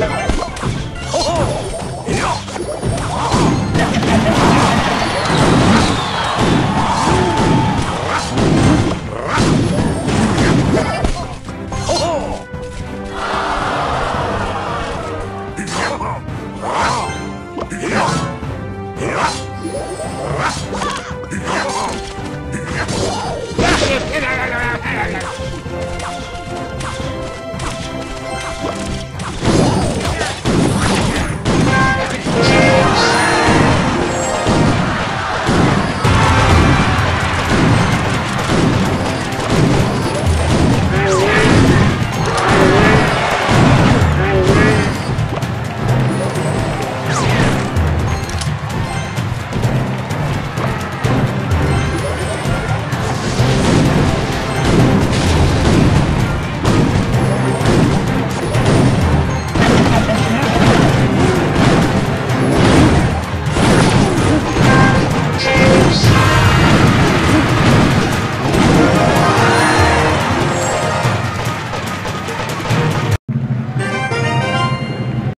Woo!